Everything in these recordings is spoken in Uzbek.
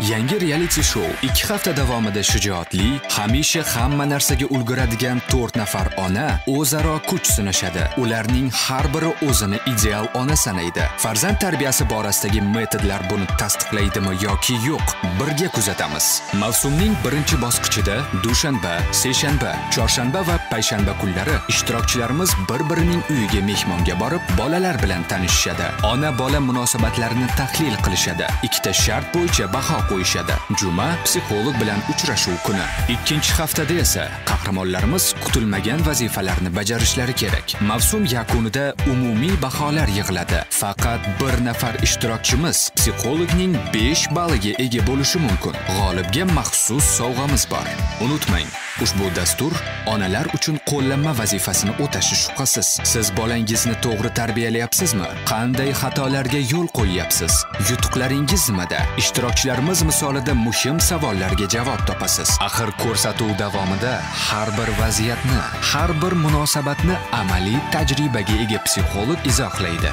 Yangi reality shou 2 hafta davomida shijoatli, hamisha hamma narsaga ulguradigan 4 nafar ona o'zaro kuch sinashadi. Ularning har biri o'zini ideal ona sanaydi. Farzand tarbiyasi borasidagi metodlar buni tasdiqlaydimi yoki yo'q? Birga kuzatamiz. Mavsumning birinchi bosqichida dushanba, seshanba, chorshanba va payshanba kunlari ishtirokchilarimiz bir-birining uyiga mehmonga borib, bolalar bilan tanishishadi. Ona-bola munosabatlarini tahlil qilishadi. Ikkita shart bo'yicha baho qo'yishadi. Juma psixolog bilan uchrashuv kuni. Ikkinchi haftada esa qahramonlarimiz kutilmagan vazifalarni bajarishlari kerak. Mavsum yakunida umumiy baholar yig'iladi. Faqat bir nafar ishtirokchimiz psixologning 5 balliga ega bo'lishi mumkin. G'olibga maxsus sovg'amiz bor. Unutmang, ushbu dastur onalar uchun qo'llanma vazifasini o'tashi shubhasiz. Siz bolangizni to'g'ri tarbiyalayapsizmi? Qanday xatolarga yo'l qo'yyapsiz? Yutuqlaringiz nimada? Ishtirokchilarimiz misolida muhim savollarga javob topasiz. Axir ko'rsatuv davomida har bir vaziyatni, har bir munosabatni amaliy tajribaga ega psixolog izohlaydi.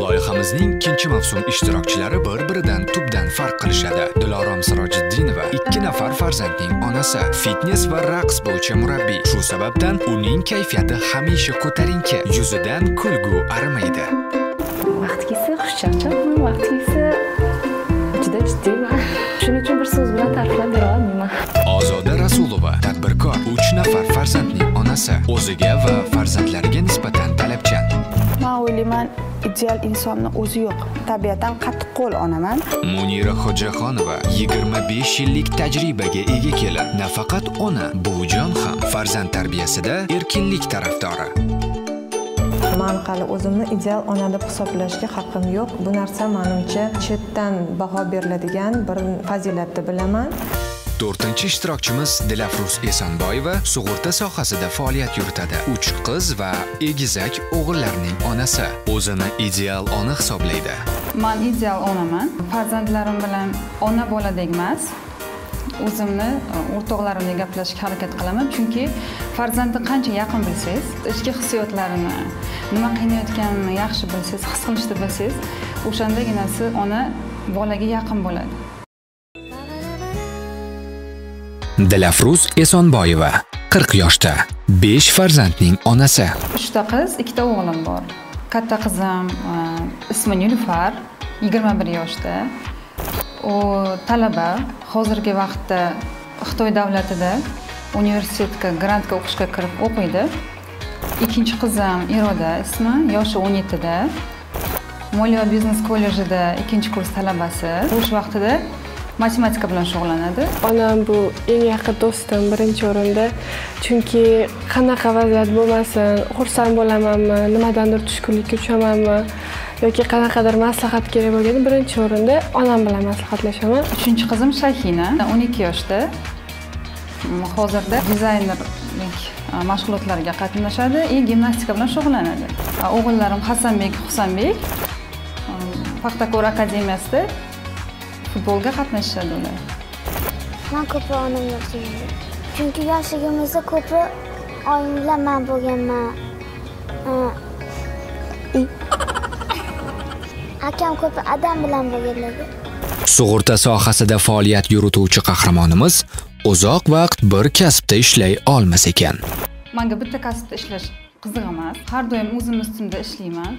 Loyihamizning ikkinchi mavsum ishtirokchilari bir-biridan tubdan farq qilishadi. Dilorom Sirojiddinova ikki nafar farzandning onasi, fitnes va raqs bo'yicha murabbiy. Shu sababdan uning kayfiyati hamisha ko'tarinki, yuzidan kulgu arimaydi. vaqt kelsa xushchaqchaqman vaqti kelsa juda jiddiyman shuning uchun bir so'z bilan ta'riflab bera olmayman Ozoda Rasulova tadbirkor, 3 nafar farzandning onasi, o'ziga va farzandlariga nisbatan talabchan. man o'ylayman ideal insonni o'zi yo'q tabiatan qattiqqo'l onaman Munira Xo'jaxonova 25 yillik tajribaga ega kelin. Nafaqat ona, buvijon ham farzand tarbiyasida erkinlik tarafdori. Man hali o'zimni ideal ona deb hisoblashga haqqim yo'q bu narsa manimcha chetdan baho beriladigan bir fazilat deb bilaman To'rtinchi ishtirokchimiz Dilafruz Esonboyeva sug'urta sohasida faoliyat yuritadi. 3 qiz va egizak o'g'illarning onasi. O'zini ideal ona hisoblaydi. man ideal onaman farzandlarim bilan ona boladek emas o'zimni e, o'rtoqlarimdek gaplashishga harakat qilaman. Chunki farzandni qancha yaqin bilsangiz ichki hissiyotlarini nima qiynayotganini yaxshi bilsangiz his qilishni bilsangiz o'shandagina siz ona bolaga yaqin bo'ladi. Dilafruz Esonboyeva 40 yoshda, 5 farzandning onasi. uchta qiz ikkita o'g'lim bor. Katta qizim e, ismi nilufar yigirma bir yoshda. U talaba hozirgi vaqtda xitoy davlatida universitetga grantga o'qishga kirib o'qiydi. Ikkinchi qizim iroda ismi yoshi o'n yettida. Moliya biznes kollejida ikkinchi kurs talabasi. Bo'sh vaqtida matematika bilan shug'ullanadi. Onam bu eng yaqin do'stim birinchi o'rinda. Chunki qanaqa vaziyat bo'lmasin xursand bo'lamanmi nimadandir tushkunlikka tushamanmi yoki qanaqadir maslahat kerak bo'lganda birinchi o'rinda onam bilan maslahatlashaman uchinchi qizim shahina o'n ikki yoshda. Mm, hozirda dizaynerlik e, mashg'ulotlariga qatnashadi и gimnastika bilan shug'ullanadi. A, o'g'illarim hasanbek husanbek mm, paxtakor akademiyasida futbolga qatnashishadi ular. Man ko'proq onamni o'xshaganman chunki yoshligimizda ko'proq oyim bilan man bo'lganman. Akam ko'p adam bilan bo'lganligi Sug'urta sohasida faoliyat yurituvchi qahramonimiz uzoq vaqt bir kasbda ishlay olmas ekan. manga bitta kasbda ishlash qiziq emas har doim o'zimni ustimda ishlayman.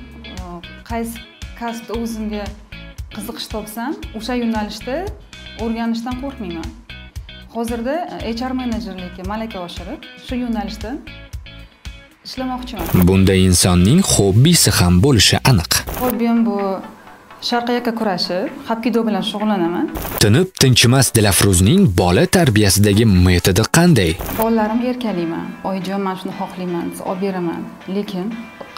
Qaysi kasbda o'zimga qiziqish topsam o'sha yo'nalishda o'rganishdan qo'rqmayman hozirda e, hr menejerlikka malaka oshirib shu yo'nalishda ishlamoqchiman Bunda insonning hobbisi ham bo'lishi aniq. hobbim bu sharqa yaka kurashi hapkido bilan shug'ullanaman. Tinib tinchimas Dilafruzning bola tarbiyasidagi metodi qanday? bolalarimga erkalayman. Oyijon man shuni xohlayman desa olib beraman. Lekin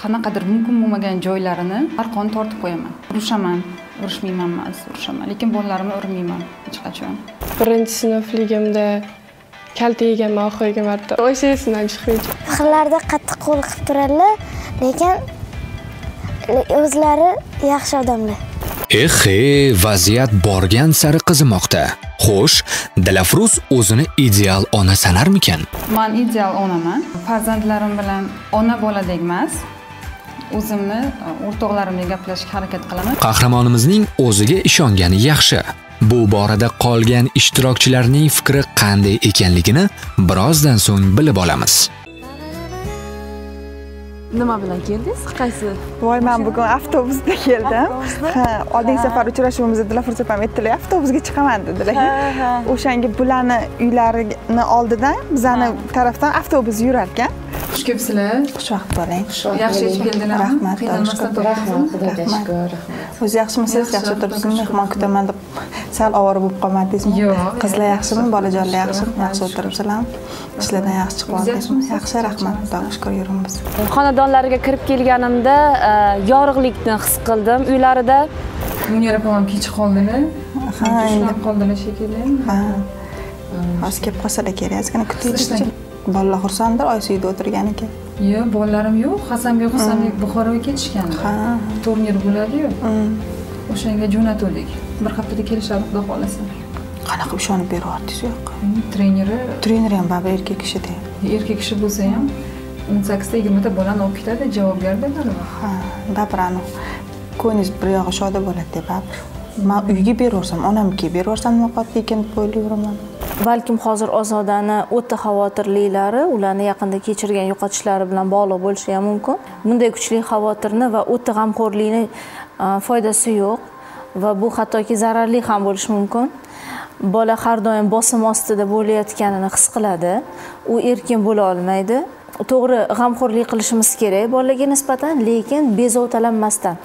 qanaqadir mumkin bo'lmagan joylarini arqon tortib qo'yaman. Urushaman urishmayman emas urushaman lekin bolalarimni urmayman. Hech qachon. Birinchi sinfligimda kalta yeganman oxirgi marta o'sha esimdan chiqmaydi faxrlarda qattiqqo'l qilib turadilar lekin le- o'zlari yaxshi odamlar Ehe, vaziyat borgan sari qizimoqda. Xo'sh, Dilafruz o'zini ideal ona sanarmikan? man ideal onaman. Farzandlarim bilan ona boladek emas. O'zimni e, o'rtoqlarimga gaplashishga harakat qilaman. Qahramonimizning o'ziga ishongani yaxshi. Bu borada qolgan ishtirokchilarning fikri qanday ekanligini birozdan so'ng bilib olamiz nima bilan keldingiz? Qaysi voy man bugun avtobusda keldim. Ha oldingi safar uchrashuvimizda dilafruz opam aytdilar avtobusga chiqaman dedilar. O'shanga bularni uylarini oldidan bizani tarafdan avtobus yurar ekan xush kelibsizlar xushvaqt bo'ling. Yaxshi yetib keldinglarmi Rahmat, qiynalmasdan topdingizmi rahmat o'zi yaxshimisiz? Yaxshi o'tiribsizmi mehmon kutaman deb sal ovora bo'lib qolmadingizmi? Yo'q. qizlar yaxshimi bolajonlar yaxshimi? yaxshi. O'tiribsizlarmi ishlardan yaxshi chiqib oldingizmi yaxshi rahmat. xudoga shukur yuribmiz xonadonlariga kirib kelganimda e, yorug'likni his qildim. Uylarida munira opam ham kech qoldilar Ha, endi- qoldilar shekilli. Ha. Hozir kelib qolsalar kerak. Ozgina kutaylikchi bolalar xursanddir oyisi uyda o'tirganiga yo'q bolalarim yo'q hasanbek husanbek buxoroga ketishgan ha. Turnir bo'ladiyu mm. o'shanga jo'natuvdik. Bir haftada kelishadi xudo xohlasa. Qanaqa ishonib beryapsiz yo'q? Treneri trener ham baribir erkak kishida erkak kishi bo'lsa ham o'n sakkizta yigirmata bolani olib ketadi javobgar dedilar ha baribir anavi ko'nglingiz bir yog'i shoda bo'ladi deb baribir man uyga beraversam onamnikiga beraversam qiladi ekan deb o'ylayveraman balkim hozir ozodani o'ta xavotirlilari ularni yaqinda kechirgan yo'qotishlari bilan bog'liq bo'lishi ham mumkin. Bunday kuchli xavotirni va o'ta g'amxo'rlikni e, foydasi yo'q va bu hattoki zararli ham bo'lishi mumkin. Bola har doim bosim ostida bo'layotganini his qiladi. U erkin bo'la olmaydi. To'g'ri g'amxo'rlik qilishimiz kerak bolaga nisbatan lekin bezovtalanmasdan.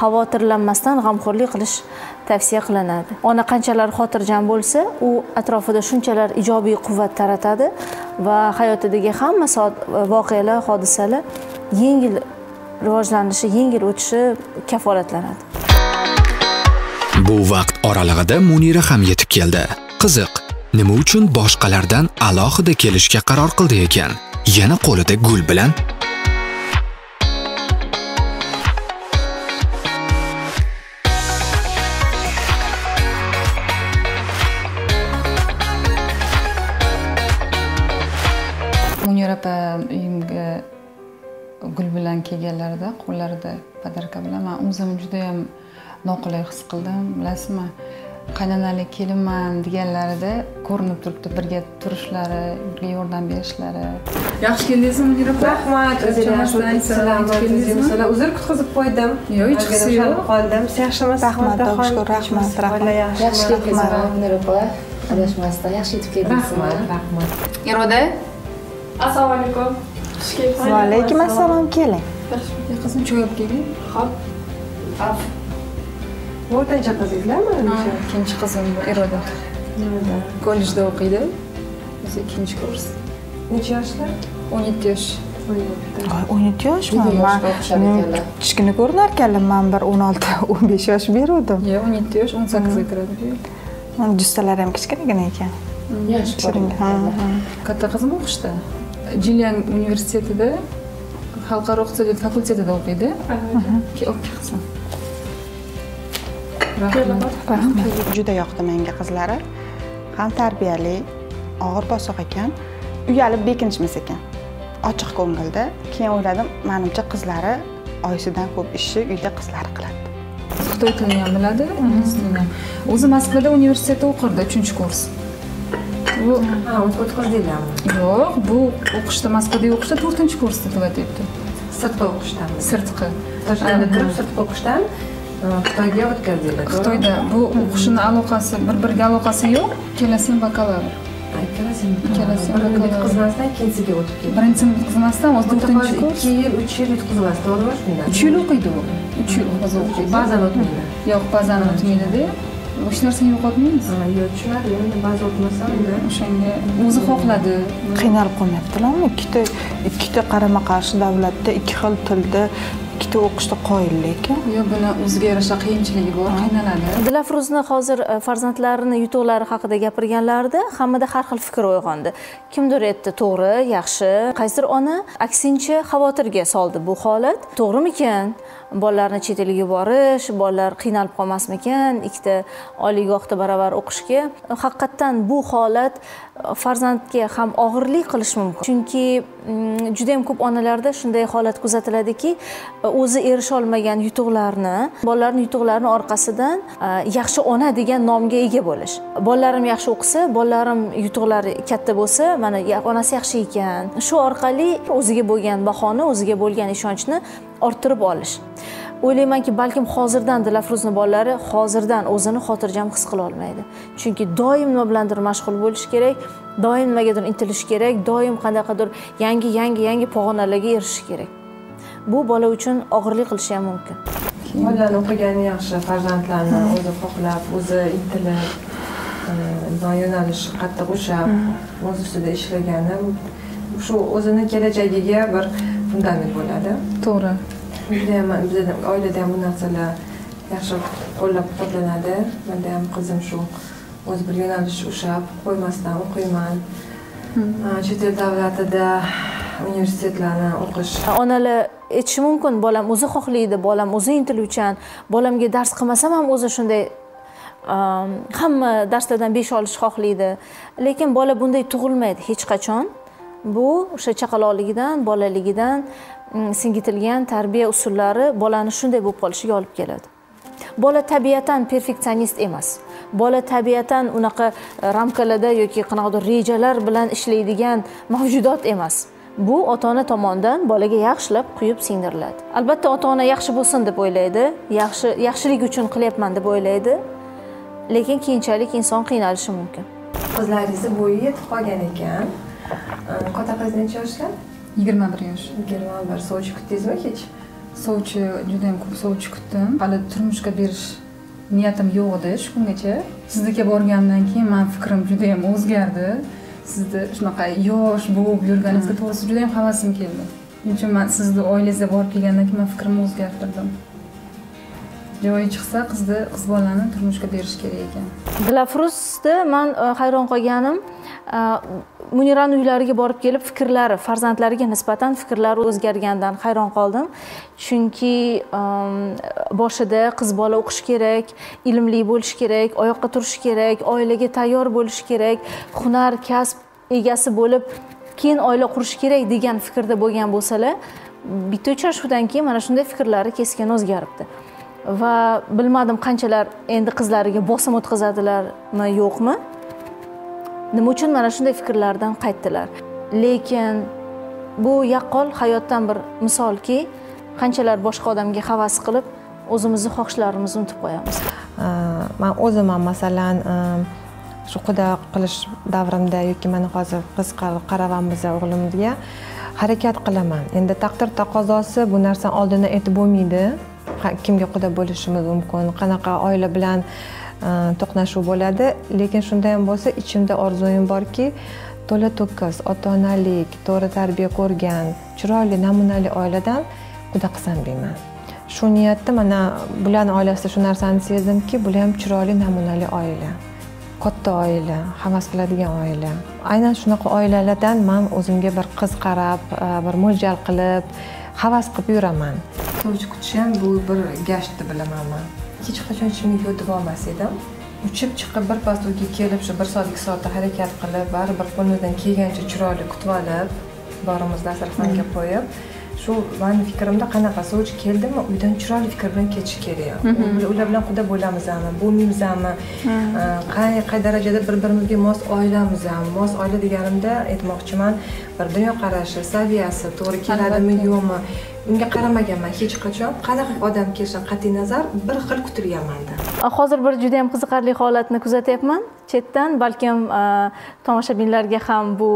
Xavotirlanmasdan g'amxo'rlik qilish tavsiya qilinadi. Ona qanchalar xotirjam bo'lsa u atrofida shunchalar ijobiy quvvat taratadi va hayotidagi hamma e, voqealar hodisalar yengil rivojlanishi yengil o'tishi kafolatlanadi. Bu vaqt oralig'ida munira ham yetib keldi. Qiziq nima uchun boshqalardan alohida kelishga qaror qildi ekan? Yana qo'lida gul bilan gul bilan kelganlarida qo'llarida podarka bilan. Man o'zim judayam noqulay his qildim. Bilasizmi qaynonalik kelinman deganlarida ko'rinib turibdi. Birga turishlari birga yordam berishlari. Yaxshi keldingizmi munira opa rahmat uzr kutqizib qo'ydim. Yo'q hech qisi yo'q. qoldim. Siz yaxshimisiz Rahmat? Xushkur, rahmat, Yaxshimisiz? rahmat. Yaxshi keldingizmi munira opa adashmasdan yaxshi yetib keldingizmi? Rahmat rahmat. Iroda assalomu alaykum va alaykum assalom keling qizim choy olib kelgin o'rtancha qizingizlarmi ikkinchi qizim iroda kollejda o'qiydi o'zi ikkinchi kurs necha yoshda o'n yetti yosh o'n yetti yoshman Juda man kichkina ko'rinar ekanlar man bir o'n olti o'n besh yosh beruvdim yo'q o'n yetti yosh o'n sakkizga kiradi Mana justalari ham kichkinagina ekan yosh katta qizim o'qishda jilyan universitetida xalqaro iqtisodiyot fakultetida o'qiydi. Olib kelsin rahmat. Rahmat. Juda yoqdi menga qizlari. Ham tarbiyali og'ir bosiq ekan. Uyalib bekinishmas ekan. Ochiq ko'ngilda. Keyin o'yladim manimcha qizlari oyisidan ko'p ishni uyda qizlari qiladi. Xitoy tilini ham biladi ingliz tilini ham. O'zi moskvada universitetda o'qirdi uchinchi kurs bu o'tkazinglarmi yo'q bu o'qishda moskvada o'qishda to'rtinchi kursda tugatyapti sirtda o'qishdan. Sirtqi. Toshkentda turib sirtda o'qishdan e, xitoyga o'tkazinglar xitoyda bu o'qishini aloqasi bir biriga aloqasi yo'q ham bakalavr ikkalasi Ikkalasi birini bitkazmasdan ikkinchisiga o'tib ketdi. Birinchisini bitkazmasdan o'zi to'rtinchi kurs. Ikki yil uch yil yutqizilasiz to'g'rimi? Shunday uch yil o'qiydi u. Uch yil hozir o'qiydi. Ba'zan o'tmaydi. Yo'q ba'zan o'tmaydida hech narsani yo'qotmaymiz yo'q tushunadi endi ba'zi o'tmasa unda. O'shanga o'zi xohladi. Qiynalib qolmayaptilarmi ikkita ikkita qarama qarshi davlatda ikki xil tilda ikkita o'qishda qoyillik ekan yo buni o'ziga yarasha qiyinchiligi bor qiynaladi. Dilafruzni hozir e, farzandlarini yutuqlari haqida gapirganlarida hammada har xil fikr uyg'ondi. Kimdir aytdi to'g'ri yaxshi. Qaysidir ona aksincha xavotirga soldi bu holat. To'g'rimikan? Bolalarni chet elga yuborish bolalar qiynalib qolmasmikan? ikkita oliygohda baravar o'qishga. Haqiqatdan bu holat farzandga ham og'irlik qilishi mumkin. Chunki mm, juda yam ko'p onalarda shunday holat kuzatiladiki o'zi erisha olmagan yutuqlarni bolalarni yutuqlarini orqasidan e, yaxshi ona degan nomga ega bo'lish. Bolalarim yaxshi o'qisa bolalarim yutuqlari katta bo'lsa mana onasi yaxshi ekan. Shu orqali o'ziga bo'lgan bahoni o'ziga bo'lgan ishonchni orttirib olish. O'ylaymanki balkim hozirdan dilafruzni bolalari hozirdan o'zini xotirjam his qila olmaydi. Chunki doim nima bilandir mashg'ul bo'lish kerak doim nimagadir intilish kerak doim qanaqadir yangi yangi yangi pog'onalarga erishish kerak. Bu bola uchun og'irlik qilishi ham mumkin. Bolalarni o'qigani yaxshi farzandlarni o'zi xohlab o'zi intilib e, yo'nalishi qattiq ushlab o'z ustida ishlagani shu o'zini kelajagiga bir fundament bo'ladi. To'g'ri. Judayam bizada oilada ham bu narsalar yaxshi qo'llab quvvatlanadi. Manda ham qizim shu o'zi bir yo'nalish ushlab qo'ymasdan o'qiyman. Chet el davlatida universitetlarni o'qish. Onalar aytishi mumkin bolam o'zi xohlaydi bolam o'zi intiluvchan bolamga dars qilmasam ham o'zi shunday hamma darslardan besh olishni xohlaydi. Lekin bola bunday tug'ilmaydi hech qachon. Bu o'sha chaqaloqligidan bolaligidan mm, singitilgan tarbiya usullari bolani shunday bo'lib qolishiga olib keladi. Bola tabiatan perfeksionist emas. Bola tabiatan unaqa e, ramkalarda yoki qanaqadir rejalar bilan ishlaydigan mavjudot emas. Bu ota ona tomonidan bolaga yaxshilab quyib singdiriladi albatta ota ona yaxshi bo'lsin deb o'ylaydi. Yaxshi yaxshilik uchun qilyapman deb o'ylaydi. Lekin keyinchalik inson qiynalishi mumkin. Qizlaringizni bo'yi yetib qolgan ekan. Katta qiz necha yoshda? Yigirma bir yosh. Yigirma bir. Sovchi kutdingizmi hech? Sovchi judayam ko'p sovchi kutdim. Hali turmushga berish niyatim yo'q edi shu kungacha siznikiga borgandan keyin mani fikrim judayam o'zgardi sizni shunaqa yosh bo'lib yurganingizga to'g'risi judayam havasim keldi. Shuning uchun man sizni oilangizga borib kelgandan keyin man fikrimni o'zgartirdim. Joyi chiqsa qizni qiz bolani turmushga berish kerak ekan. Dilafruzda man e, hayron qolganim Э, munirani uylariga borib kelib fikrlari farzandlariga nisbatan fikrlari o'zgarganidan hayron qoldim. Chunki boshida qiz bola o'qishi kerak ilmli bo'lishi kerak oyoqqa turishi kerak oilaga tayyor bo'lishi kerak hunar kasb egasi bo'lib keyin oila qurish kerak degan fikrda bo'lgan bo'lsalar bitta uchrashuvdan keyin mana shunday fikrlari keskin o'zgaribdi. Va bilmadim qanchalar endi qizlariga bosim o'tkazadilarmi yo'qmi. Nima uchun mana shunday fikrlardan qaytdilar? Lekin bu yaqqol hayotdan bir misolki qanchalar boshqa odamga havas qilib o'zimizni xohishlarimizni unutib qo'yamiz. Man o'zim ham masalan shu quda qilish davrimda yoki mana hozir qiz qaravamiz o'g'limga harakat qilaman. Endi taqdir taqozosi bu narsani oldindan aytib bo'lmaydi. Kimga quda bo'lishimiz mumkin qanaqa oila bilan Э, to'qnashuv bo'ladi. Lekin shunda ham bo'lsa ichimda orzuyim borki to'la to'kis ota onalik to'g'ri tarbiya ko'rgan chiroyli namunali oiladan quda qilsam deyman shu niyatda mana bularni oilasida shu narsani sezdimki bular ham chiroyli namunali oila. Katta oila havas qiladigan oila. Aynan shunaqa oilalardan man o'zimga bir qiz qarab e, bir mo'ljal qilib havas qilib yuraman. Sovchi kutish ham bu bir gashtni bilamanman bilaman man hech qachon ichimga yutib olmas edim uchib chiqib birpas uyga kelib shu bir soat ikki soatda harakat qilib baribir qo'limizdan kelgancha chiroyli kutib olib borimizni dasturxonga hmm. qo'yib shu mani fikrimda qanaqa sovchi keldimi uydan chiroyli fikr bilan ketish kerak ular bilan quda bo'lamizmi bo'lmaymizmi hmm. qay qay darajada bir birimizga mos oilamizmi mos oila deganimda aytmoqchiman bir dunyoqarashi saviyasi to'g'ri keladimi yo'qmi unga qaramaganman hech qachon. Qanaqa odam kelishidan qat'iy nazar bir xil kutilganmanda hozir bir juda yam qiziqarli holatni kuzatyapman. Chetdan balkim tomoshabinlarga ham bu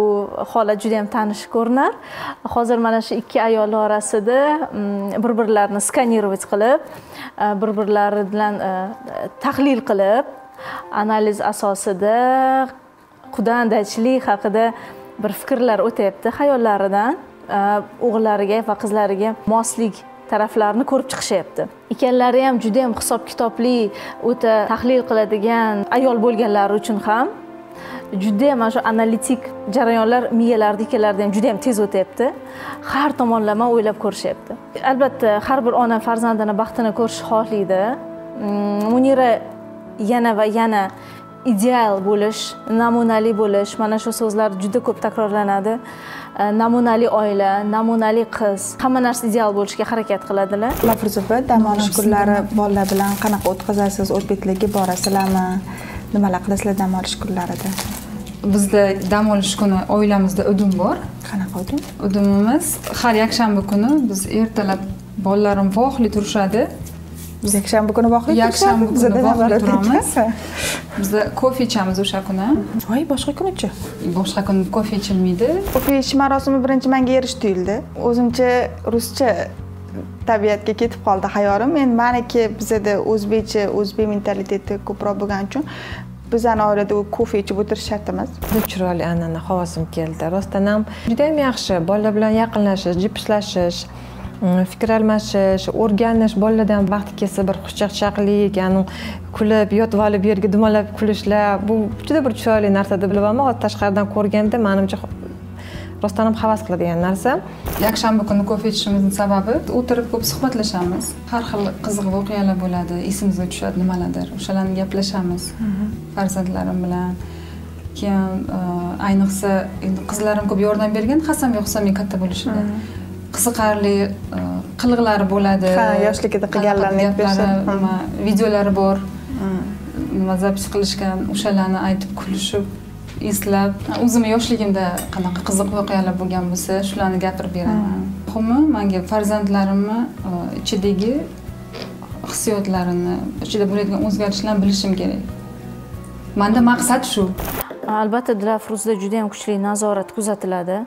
holat juda yam tanish ko'rinar. Hozir mana shu ikki ayol orasida mm, bir birlarini skanировать qilib bir birlari bilan tahlil qilib analiz asosida qudandachilik haqida bir fikrlar o'tyapti xayollaridan e, o'g'illariga va qizlariga moslik taraflarini ko'rib chiqishyapti. Ikkalari ham juda yam hisob kitobli o'ta tahlil qiladigan ayol bo'lganlari uchun ham judayam mana shu analitik jarayonlar miyalarida ikkalarida ham juda yam tez o'tyapti. Har tomonlama o'ylab ko'rishyapti. Albatta har bir ona farzandini baxtini ko'rishni xohlaydi. Mm, Munira yana va yana ideal bo'lish namunali bo'lish. Mana shu so'zlar juda ko'p takrorlanadi. Namunali oila namunali qiz. Hamma narsa ideal bo'lishiga harakat qiladilar. Lafruza opa dam olish kunlari bolalar bilan qanaqa o'tkazasiz? O'zbek tiliga borasizlarmi nimalar qilasizlar dam olish kunlarida? Bizda dam olish kuni oilamizda udum bor. Qanaqa udum udumimiz har yakshanba kuni biz ertalab bolalarim vohli turishadi biz yakshanba kuni vohli yakshanba kuni vohli turamiz bizda kofe ichamiz o'sha kuni voy boshqa kunichi boshqa kuni kofe ichilmaydi kofe ichish marosimi birinchi manga erish tuyuldi o'zimcha ruscha tabiatga ketib qoldi xayolim endi maniki bizada o'zbekcha o'zbek mentaliteti ko'proq bo'lgani uchun bizani oilada kofe ichib o'tirish shart emas juda chiroyli an'ana havosim keldi rostdan ham judayam yaxshi bolalar bilan yaqinlashish jipslashish fikr almashish o'rganish bolalarda ham vaqti kelsa bir xushchaqchaqlik kulib yotib olib yerga dumalab kulishlar bu juda bir chiroyli narsa deb bilaman hozir tashqaridan ko'rganda manimcha rostdan ham havas qiladigan narsa yakshanba kuni kofe ichishimizni sababi o'tirib ko'p suhbatlashamiz har xil qiziq voqealar bo'ladi esimizga tushadi nimalardir o'shalarni gaplashamiz farzandlarim bilan keyin ayniqsa endi qizlarim ko'p yordam bergan qasamga xursandman katta bo'lishida. Qiziqarli e, qiliqlari bo'ladi. Ha yoshligida qilganlarini nima videolari bor. Nima zapis qilishgan o'shalarni aytib kulishib eslab. O'zimni yoshligimda qanaqa qiziq voqealar bo'lgan bo'lsa shularni gapirib beraman. Muhimi manga farzandlarimni e, ichidagi hissiyotlarini ichida bo'ladigan o'zgarishlarni bilishim kerak. Manda maqsad shu. Albatta dilafruzda juda yam kuchli nazorat kuzatiladi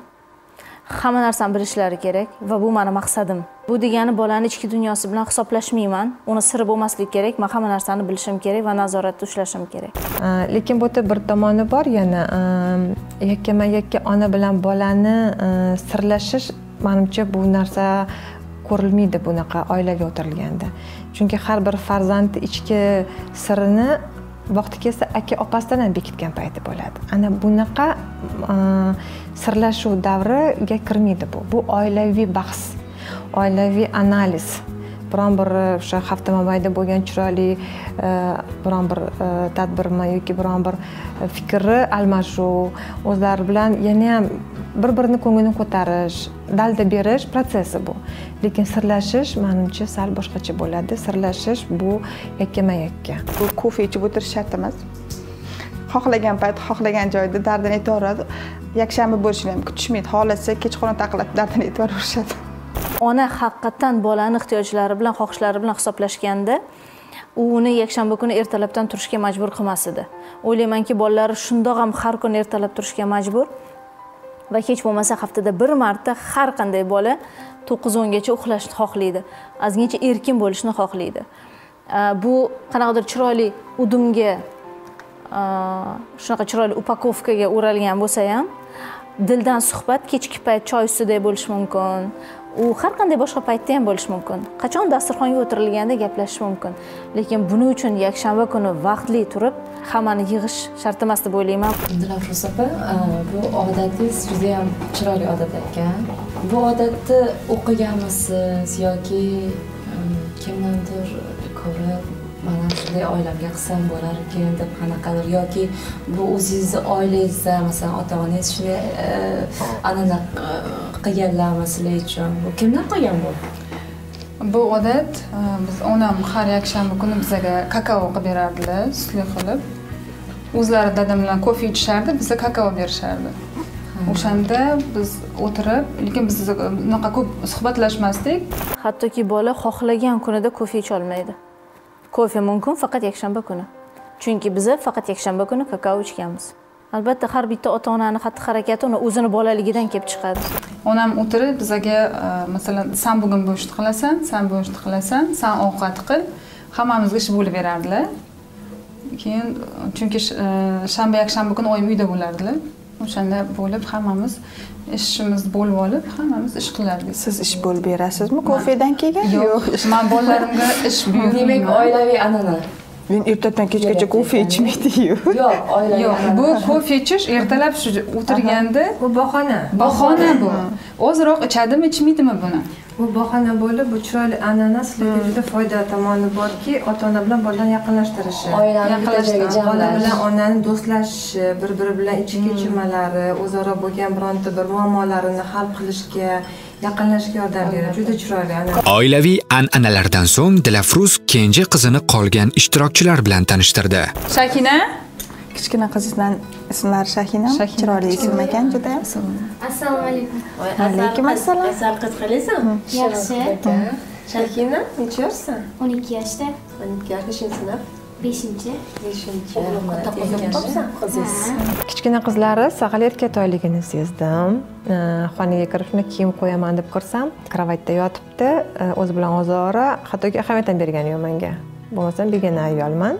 hamma narsani bilishlari kerak va bu mani maqsadim. Bu degani bolani ichki dunyosi bilan hisoblashmayman. Uni siri bo'lmasligi kerak man hamma narsani bilishim kerak va nazoratda ushlashim kerak. Э, lekin bu yerda bir tomoni bor yana э, yakkama yakka ona bilan bolani э, sirlashish manimcha bu narsa ko'rilmaydi bunaqa oilaga o'tirilganda. Chunki har bir farzand ichki sirini vaqti kelsa aka opasidan ham bekitgan payti bo'ladi. Ana bunaqa e, sirlashuv davriga kirmaydi bu. Bu oilaviy bahs oilaviy analiz. Biron bir o'sha hafta mobaynida bo'lgan chiroyli e, biron bir e, tadbirmi yoki biron bir fikrni almashuv o'zlari bilan yana ham bir birini ko'nglini ko'tarish dalda berish protsessi bu. Lekin sirlashish manimcha sal boshqacha bo'ladi. Sirlashish bu yakkama yakka bu kofe ichib o'tirish shart emas xohlagan payt xohlagan joyda dardini aytaveradi. Yakshanba bo'lishini ham kutishmaydi. Xohlasa kechqurun taqillatib dardini aytaverishadi. Ona haqiqatdan bolani ehtiyojlari bilan xohishlari bilan hisoblashganda u uni yakshanba kuni ertalabdan turishga majbur qilmas edi. O'ylaymanki bolalari shundoq ham har kuni ertalab turishga majbur va hech bo'lmasa haftada bir marta har qanday bola to'qqiz o'ngacha uxlashni xohlaydi. Ozgincha erkin bo'lishni xohlaydi. Bu qanaqadir chiroyli udumga shunaqa chiroyli upakovkaga o'ralgan bo'lsa ham dildan suhbat kechki payt choy ustida bo'lishi mumkin. U har qanday boshqa paytda ham bo'lishi mumkin. Qachon dasturxonga o'tirilganda gaplashish mumkin. Lekin buning uchun yakshanba kuni vaqtli turib hammani yig'ish shart emas deb o'ylayman. Dilafruz opa e, bu odatingiz judayam chiroyli odat ekan. Bu odatni o'qiganmisiz yoki e, kimdandir ko'rib mana shunday oilamga qilsam bo'larkan deb qanaqadir yoki bu o'zingizni oilangizda masalan ota onangiz shunday e, an'ana qilganlarmi sizlar uchun? Bu kimdan qolgan bu? Bu odat e, biz onam har yakshanba kuni bizga kakao qilib berardilar sutli qilib. O'zlari dadam bilan kofe ichishardi bizga kakao berishardi. O'shanda biz o'tirib lekin biz unaqa ko'p suhbatlashmasdik. Hattoki bola xohlagan kunida kofe icholmaydi kofe mumkin faqat yakshanba kuni. Chunki biza faqat yakshanba kuni kakao ichganmiz albatta har bitta ota onani xatti harakati uni o'zini bolaligidan kelib chiqadi. Onam o'tirib bizaga e, masalan san bugun go'sht qilasan san go'sht qilasan san ovqat qil hammamizga ish bo'lib berardilar. Keyin chunki e, shanba yakshanba kuni oyim uyda bo'lardilar. O'shanda bo'lib hammamiz ishimiz bo'lib olib hammamiz ish qilardik. Siz ish bo'lib berasizmi kofedan keyin yo'q man bolalarimga ish buyurmayman demak oilaviy an'ana men ertadan kechgacha kofe ichmaydiyu yo'q oilaviy yo'q bu kofe ichish ertalab shu o'tirganda bu bahona. Bahona bu. Ozroq ichadimi ichmaydimi buni bu bahona bo'lib bu chiroyli an'ana sizlarga juda foyda tomoni borki ota ona bilan bolalarni yaqinlashtirishi Yaqinlashtirishi, bola bilan onani do'stlashishi bir biri bilan ichki kechirmalari o'zaro bo'lgan bironta bir muammolarini hal qilishga yaqinlashishga yordam beradi juda chiroyli an'ana Oilaviy an'analardan so'ng Dilafruz kenja qizini qolgan ishtirokchilar bilan tanishtirdi. shakina kichkina qizidan ismlari shahina Shahina. chiroyli ism ekan juda. Assalomu alaykum. Alaykum assalom. asal qiz qalaysanmi yaxshi. Shakina necha yoshsan o'n ikki yoshda. O'n ikki yosh nechinchi sinf? Beshinchi. Beshinchi. Kichkina qizlari sag'al erkatoyligini sezdim. Xonaga kirib shuni kiyim qo'yaman deb kirsam karavotda yotibdi. O'zi bilan o'zaro hattoki ahamiyat ham bergani yo'q menga. Bo'lmasam begona ayolman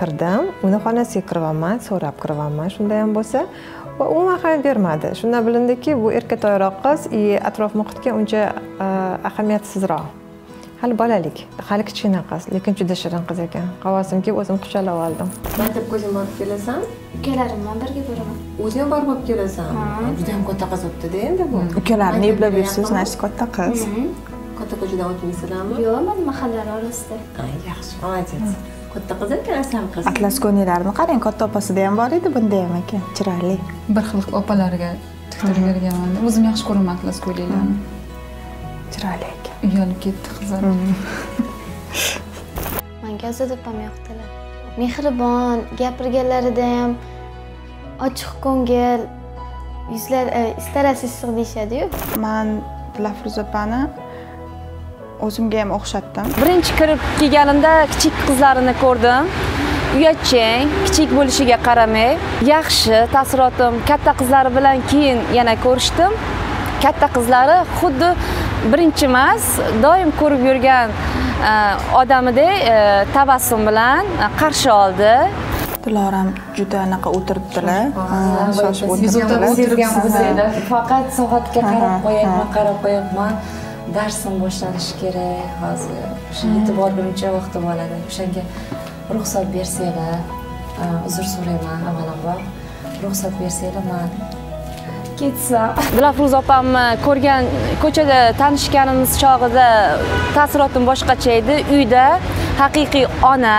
kirdim uni xonasiga kiryapman so'rab kiryapman shunda ham bo'lsa va umuman ahamiyat bermadi shundan bildimki bu erkatoyroq qiz и atrof muhitga uncha ahamiyatsizroq hali bolalik hali kichkina qiz lekin juda shirin qiz ekan havasim kelib o'zim quchoqlab oldim maktabga o'zing borib kelasan ukalarim bilan birga boraman o'zing ham borib olib kelasan juda ham katta qiz bo'libdida endi bu ukalarini eplab yursiz значит katta qiz katta ko'chadan o'tmaysizlarmi yo'q mana mahallalar orasida yaxshi молодец katta qiz ekan asal qiz atlas ko'ylaklarini qarang katta opasida ham bor edi bunda ham ekan chiroyli. Bir xil opalariga tiktirib berganman o'zim yaxshi ko'raman atlas ko'ylaklarni chiroyli ekan. Uyalib ketdi qizlar. Manga ozod opam yoqdilar. Mehribon gapirganlarida ham ochiq ko'ngil yuzlar e, istarasi issiq deyishadiyu. Man dilafruz opani o'zimga ham o'xshatdim. Birinchi kirib kelganimda kichik qizlarini ko'rdim. Uyatchang kichik bo'lishiga qaramay yaxshi taassurotim katta qizlari bilan keyin yana ko'rishdim. Katta qizlari xuddi birinchi emas doim ko'rib yurgan e, odamidek e, tabassum bilan qarshi oldi. Diloram juda anaqa o'tiribdilar. Shoshib o'tiribdilar. faqat soatga qarab qo'yapman qarab qo'yapman darsim boshlanishi kerak hozir. O'sha yetib borguncha vaqtim oladi o'shanga ruxsat bersanglar e, uzr so'rayman avvalambor. Ruxsat bersanglar man ketsam. Dilafruz opamni ko'rgan ko'chada tanishganimiz chog'ida taassurotim boshqacha edi. Uyda haqiqiy ona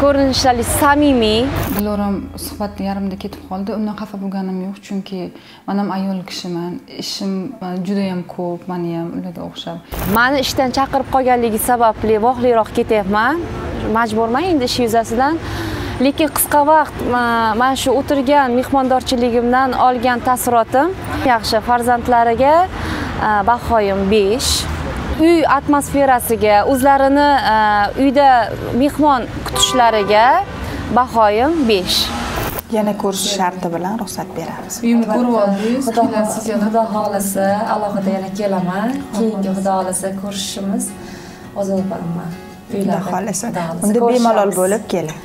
ko'rinishlari samimiy. Diloram suhbatni yarimda ketib qoldi. Undan xafa bo'lganim yo'q chunki man ham ayol kishiman. Ishim judayam ko'p mani ham ularga o'xshab. Mani ishdan chaqirib qolganligi sababli vohliroq ketyapman. Majburman endi ish yuzasidan. Lekin qisqa vaqt ma- mana shu o'tirgan mehmondorchiligimdan olgan taassurotim yaxshi farzandlariga bahoyim besh uy atmosferasiga o'zlarini e, uyda mehmon kutishlariga bahoyim besh. Yana ko'rish sharti bilan ruxsat beramiz. Uyimni ko'rib oldingiz xudo kelasiz yana xudo xohlasa alohida yana kelaman. Keyingi xudo xohlasa ko'rishishimiz ozod bilan xudo xohlasa. unda bemalol bo'lib keling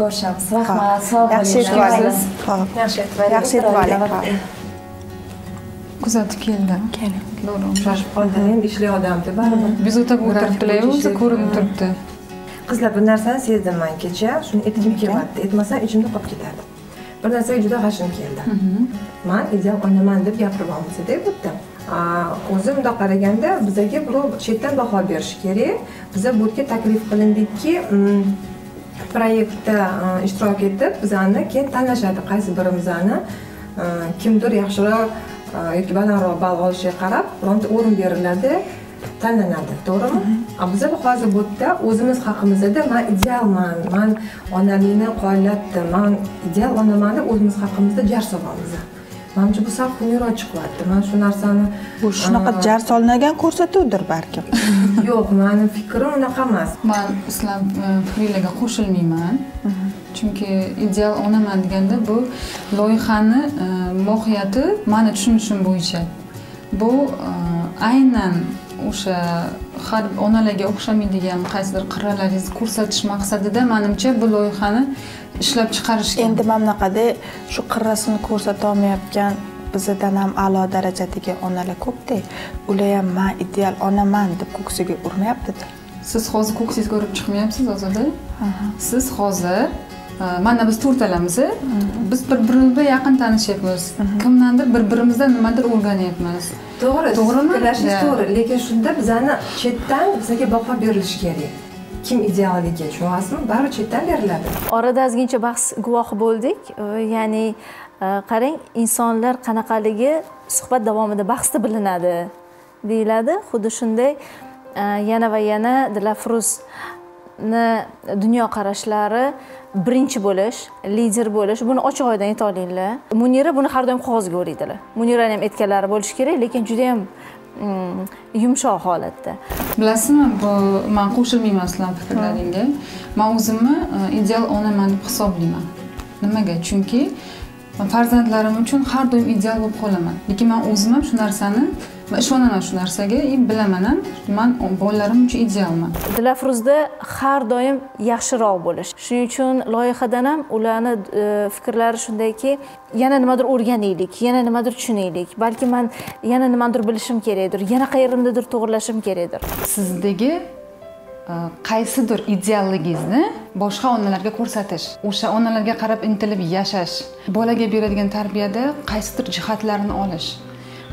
ko'rishamiz. Rahmat. Sog' yaxshi bo'ling yetib oling Hop. yaxshi yetib oling yaxshi yetib oling. Kuzatib keldi. Keling shoshib endi ishlayapti baribir bezovtaga o'tiribdilar o'zi ko'rinib turibdi qizlar bir narsani sezdim man kecha shuni aytgim kelmadi aytmasam ichimda qolib ketardi bir narsaga juda g'ashim keldi man ideal onaman deb gapirib olmasada bu yerda o'zi bundoq qaraganda bizaga birov chetdan baho berishi kerak biza bu yerga taklif qilindikki proyektda ishtirok etib bizani keyin tanlashadi qaysi birimizni kimdir yaxshiroq yoki balandroq ball olishiga qarab bironta o'rin beriladi tanlanadi to'g'rimi a biza hozir bu yerda o'zimiz haqimizda man idealman man onalikni qoyillatdim man ideal onaman deb o'zimiz haqimizda jar solyapmiz manimcha bu sal xunukroq chiqyapti man shu narsani bu shunaqa jar solinadigan ko'rsatuvdir balkim yo'q mani fikrim unaqa emas man islom fikringlarga qo'shilmayman chunki ideal onaman deganda bu loyihani e, mohiyati mani tushunishim bo'yicha. Bu e, aynan o'sha har onalarga o'xshamaydigan qaysidir qirralaringizni ko'rsatish maqsadida manimcha bu loyihani ishlab chiqarishgan. Endi mana bunaqada shu qirrasini ko'rsatolmayotgan bizadan ham a'lo darajadagi onalar ko'pda. Ular ham man ideal onaman deb ko'ksiga urmayaptida. Siz hozir ko'ksingiz ko'rib chiqmayapsiz ozoda siz hozir mana biz to'rtalamiz biz bir birimizga yaqin tanishyapmiz. Kimdandir bir birimizdan nimadir o'rganyapmiz. To'g'ri To'g'rimi? fikrlashingiz to'g'ri. Lekin shunda bizani chetdan bizga baho berilishi kerak. Kim idealligi tushunyapsizmi baribir chetdan beriladi. Orada ozgincha bahs guvohi bo'ldik. Ya'ni e, qarang insonlar qanaqaligi suhbat davomida bahsda bilinadi deyiladi. Xuddi shunday e, yana va yana dilafruzni dunyoqarashlari birinchi bo'lish lider bo'lish buni ochiq oydin ayta olinglar munira buni har doim qog'ozga o'raydilar. Munirani ham aytganlari bo'lishi kerak lekin judayam mm, yumshoq holatda. Bilasizmi bu man qo'shilmayman sizlarni fikrlaringga. Man o'zimni e, ideal onaman deb hisoblayman. Nimaga? Chunki e, farzandlarim uchun har doim ideal bo'lib qolaman. Lekin man o'zim ham shu narsani man ishonaman shu narsaga и bilaman ham man bolalarim uchun idealman. Dilafruzda har doim yaxshiroq bo'lish. Shuning uchun loyihadan ham ularni e, fikrlari shundayki yana nimadir o'rganaylik yana nimadir tushunaylik balki man yana nimadir bilishim kerakdir yana qayerdadir to'g'irlashim kerakdir. Sizdagi e, qaysidir idealligingizni boshqa onalarga ko'rsatish o'sha onalarga qarab intilib yashash bolaga beradigan tarbiyada qaysidir jihatlarini olish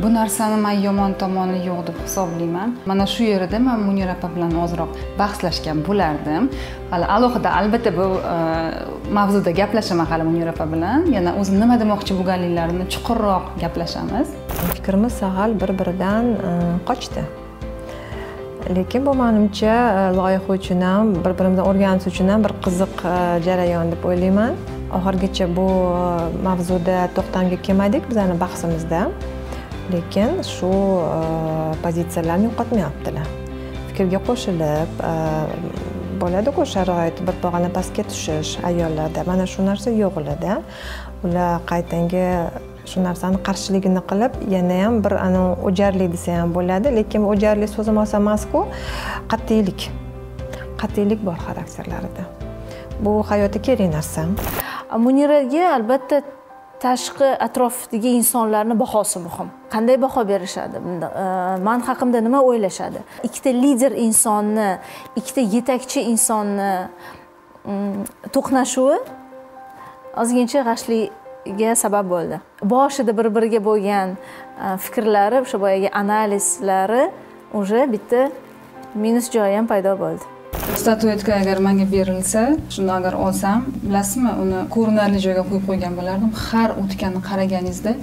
bu narsani man yomon tomoni yo'q deb hisoblayman. Mana shu yerida man munira opa bilan ozroq bahslashgan bo'lardim. Hali alohida albatta bu e, mavzuda gaplashaman hali munira opa bilan. Yana o'zim nima demoqchi bo'lganliklarini chuqurroq gaplashamiz. Fikrimiz sal bir biridan e, qochdi. Lekin bu manimcha e, loyiha uchun ham bir birimizdan o'rganish uchun ham bir qiziq jarayon deb o'ylayman. Oxirigacha bu mavzuda to'xtamga kelmadik. Bizani bahsimizda. Lekin shu e, pozitsiyalarni yo'qotmayaptilar. Fikrga qo'shilib e, bo'ladiku sharoit bir pog'ona pastga tushish ayollarda. Mana shu narsa yo'q ularda ular qaytanga shu narsani qarshiligini qilib yana ham bir anavi o'jarlik desa ham bo'ladi. Lekin o'jarlik so'zim oson emasku qat'iylik. Qat'iylik bor xarakterlarida. Bu hayotda kerak narsa muniraga albatta tashqi atrofdagi insonlarni bahosi muhim. Qanday baho berishadi? E, man haqimda nima o'ylashadi? Ikkita lider insonni ikkita yetakchi insonni mm, to'qnashuvi ozgincha g'ashliga sabab bo'ldi. Boshida bir biriga bo'lgan e, fikrlari o'sha boyagi analizlari уже bitta minus joyi ham paydo bo'ldi. Statuetka agar menga berilsa shuni agar olsam bilasizmi uni ko'rinarli joyga qo'yib qo'ygan bo'lardim. Har o'tganni qaraganingizda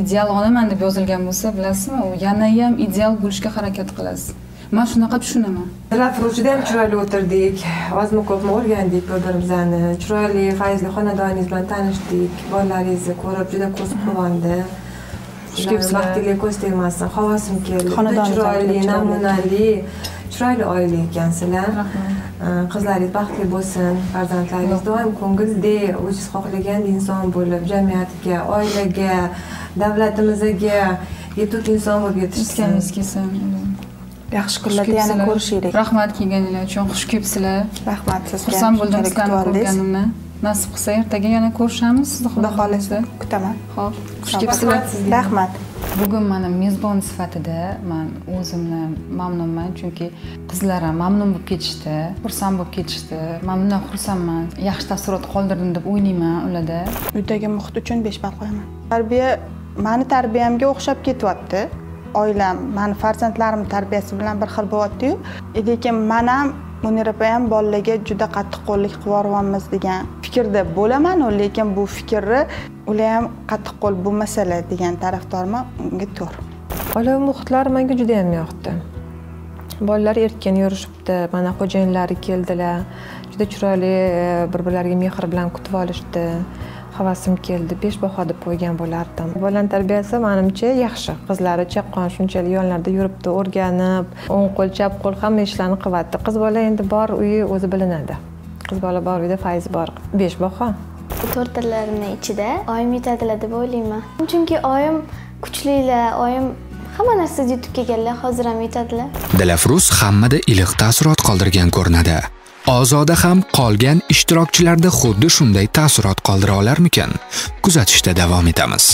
ideal onaman deb yozilgan bo'lsa bilasizmi u yanayam ideal bo'lishga harakat qilasiz. Man shunaqa tushunaman. Dilafruzda ham chiroyli o'tirdik ozmi ko'pmi o'rgandik bir birimizni chiroyli fayzli xonadoningiz bilan tanishdik bolalaringizni ko'rib juda ko'z quvondi Xush kelibsizlar. vaqtingizga ko'z tegmasin havasim keldi. Chiroyli. namunali chiroyli oila ekansizlar qizlaringiz baxtli bo'lsin farzandlaringiz doim ko'ngildek o'zingiz xohlagan inson bo'lib jamiyatga oilaga davlatimizga yetuk inson bo'lib yetishsin. Yetganingiz kelsin yaxshi kunlarda yana ko'rishaylik. Rahmat kelganinglar uchun xush kelibsizlar. Rahmat sizga xursand bo'ldim sizlarni ko'rganimdan nasib qilsa ertaga yana ko'rishamiz. Sizni xudo xohlasa. kutaman. Ho'p xush kelibsizlar. Rahmat bugun mana mezbon sifatida man o'zimni mamnunman chunki qizlar ham mamnun bo'lib ketishdi xursand bo'lib ketishdi. Man bundan xursandman yaxshi taassurot qoldirdim deb o'ylayman ularda. Uydagi muhit uchun besh ball qo'yaman. Tarbiya mani tarbiyamga o'xshab ketyapti. Oilam mani farzandlarim tarbiyasi bilan bir xil bo'lyaptiyu. Lekin man ham munira opa ham bolalarga juda qattiqqo'llik qilib yuboryapmiz degan fikrda bo'lamanu lekin bu fikrni ular ham qattiqqo'l bo'lmasalar degan tarafdorman unga to'g'ri. Oila muhitlari menga juda yam yoqdi. Bolalar erkin yurishibdi mana xo'jayinlari keldilar juda chiroyli e, bir birlariga mehr bilan kutib olishdi havasim keldi besh baho deb qo'ygan bo'lardim. Bolani tarbiyasi manimcha yaxshi qizlari chaqqon shunchalik yonlarida yuribdi o'rganib o'ng qo'l chap qo'l hamma ishlarni qilyapti. Qiz bola endi bor uyi o'zi bilinadi. Qiz bola bor uyda fayz bor. Besh baho to'rttalarimni ichida oyim yetadilar deb o'ylayman. Chunki oyim kuchlilar oyim hamma narsani yutib kelganlar hozir ham yetadilar dilafruz hammada iliq taassurot qoldirgan ko'rinadi. Ozoda ham qolgan ishtirokchilarda xuddi shunday taassurot qoldira olarmikan? Kuzatishda davom etamiz